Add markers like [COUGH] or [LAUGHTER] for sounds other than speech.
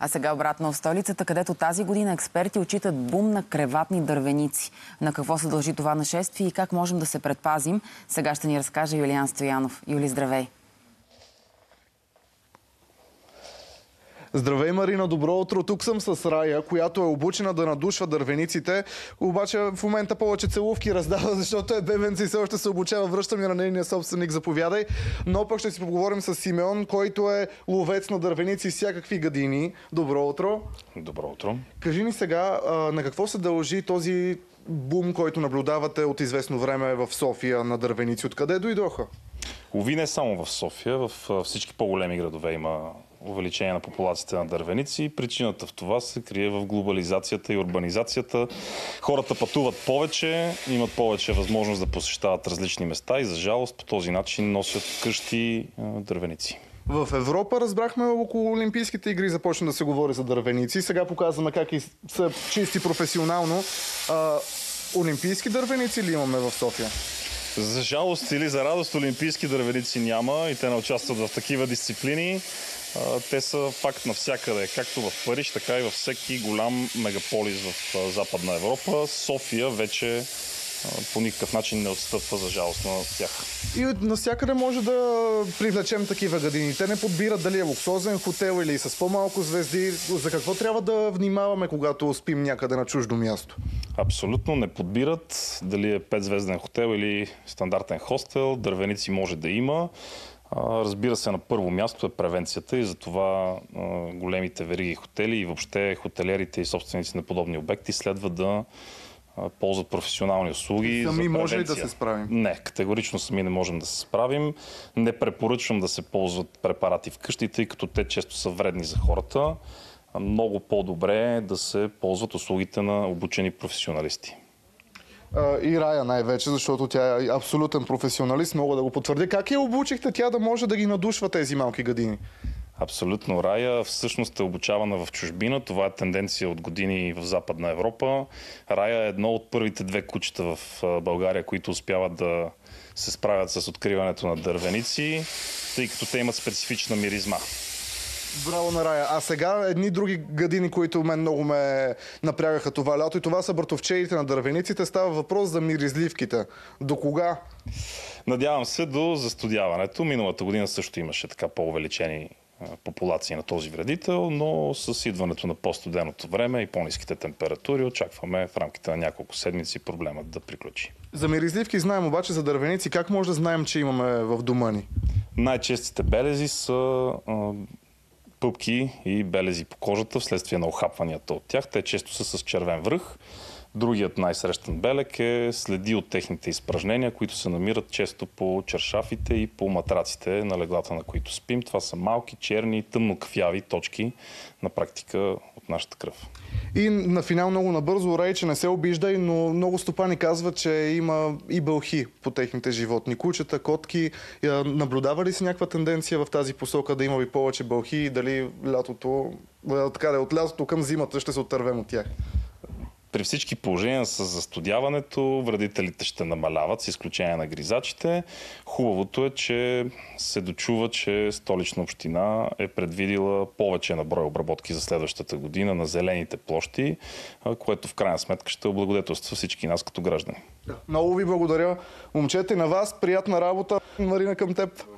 А сега обратно в столицата, където тази година експерти очитат бум на креватни дървеници. На какво се дължи това нашествие и как можем да се предпазим, сега ще ни разкаже Юлиан Стоянов. Юли, здравей! Здравей, Марина, добро утро. Тук съм с Рая, която е обучена да надушва дървениците, обаче в момента повече целувки раздава, [LAUGHS] защото е бебенци и все още се обучава. Връщам я на нейния собственик, заповядай. Но пък ще си поговорим с Симеон, който е ловец на дървеници и всякакви гадини. Добро утро. Добро утро. Кажи ни сега, на какво се дължи този бум, който наблюдавате от известно време в София на дървеници? Откъде дойдоха? Лови не само в София, в всички по-големи градове има увеличение на популацията на дървеници. Причината в това се крие в глобализацията и урбанизацията. Хората пътуват повече, имат повече възможност да посещават различни места и за жалост по този начин носят къщи дървеници. В Европа разбрахме около Олимпийските игри започна да се говори за дървеници. Сега показваме как са чисти професионално. А, олимпийски дървеници ли имаме в София? За жалост или за радост олимпийски дървеници няма и те не участват в такива дисциплини. Те са факт навсякъде, както в Париж, така и във всеки голям мегаполис в Западна Европа. София вече по никакъв начин не отстъпва за жалост на тях. И навсякъде може да привлечем такива градини. Те не подбират дали е луксозен хотел или с по-малко звезди. За какво трябва да внимаваме, когато спим някъде на чуждо място? Абсолютно не подбират дали е 5-звезден хотел или стандартен хостел. Дървеници може да има. Разбира се, на първо място е превенцията и затова големите вериги хотели и въобще хотелерите и собственици на подобни обекти следва да ползват професионални услуги. Сами може ли да се справим? Не, категорично сами не можем да се справим. Не препоръчвам да се ползват препарати вкъщи, тъй като те често са вредни за хората. Много по-добре е да се ползват услугите на обучени професионалисти и Рая най-вече, защото тя е абсолютен професионалист, мога да го потвърдя. Как я обучихте тя да може да ги надушва тези малки гадини? Абсолютно. Рая всъщност е обучавана в чужбина. Това е тенденция от години в Западна Европа. Рая е едно от първите две кучета в България, които успяват да се справят с откриването на дървеници, тъй като те имат специфична миризма. Браво на Рая. А сега едни други гадини, които мен много ме напрягаха това лято и това са братовчеите на дървениците. Става въпрос за миризливките. До кога? Надявам се до застудяването. Миналата година също имаше така по-увеличени популации на този вредител, но с идването на по-студеното време и по-низките температури очакваме в рамките на няколко седмици проблемът да приключи. За миризливки знаем обаче за дървеници. Как може да знаем, че имаме в дома ни? Най-честите белези са пъпки и белези по кожата вследствие на охапванията от тях. Те често са с червен връх. Другият най-срещан белек е следи от техните изпражнения, които се намират често по чершафите и по матраците на леглата, на които спим. Това са малки, черни, тъмно кафяви точки на практика нашата кръв. И на финал много набързо, Рай, че не се обиждай, но много стопани казват, че има и бълхи по техните животни. Кучета, котки. Наблюдава ли се някаква тенденция в тази посока да има и повече бълхи и дали лятото, така да, от лятото към зимата ще се отървем от тях? При всички положения с застудяването вредителите ще намаляват, с изключение на гризачите. Хубавото е, че се дочува, че столична община е предвидила повече на брой обработки за следващата година на зелените площи, което в крайна сметка ще облагодетелства всички нас като граждани. Много ви благодаря. Момчета, на вас приятна работа. Марина към теб.